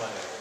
planet.